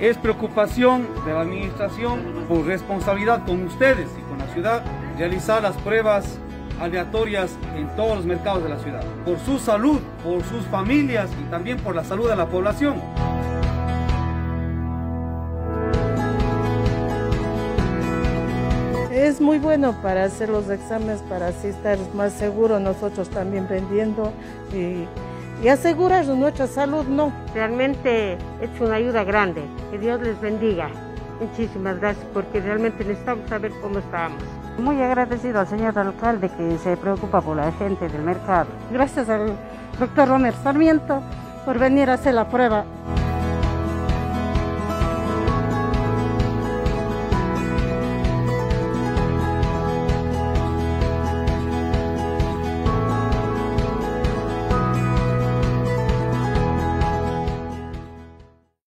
Es preocupación de la administración por responsabilidad con ustedes y con la ciudad realizar las pruebas aleatorias en todos los mercados de la ciudad, por su salud, por sus familias y también por la salud de la población. Es muy bueno para hacer los exámenes, para así estar más seguros nosotros también vendiendo y asegurar nuestra salud, ¿no? Realmente es una ayuda grande. Que Dios les bendiga. Muchísimas gracias porque realmente necesitamos saber cómo estamos. Muy agradecido al señor alcalde que se preocupa por la gente del mercado. Gracias al doctor Romer Sarmiento por venir a hacer la prueba.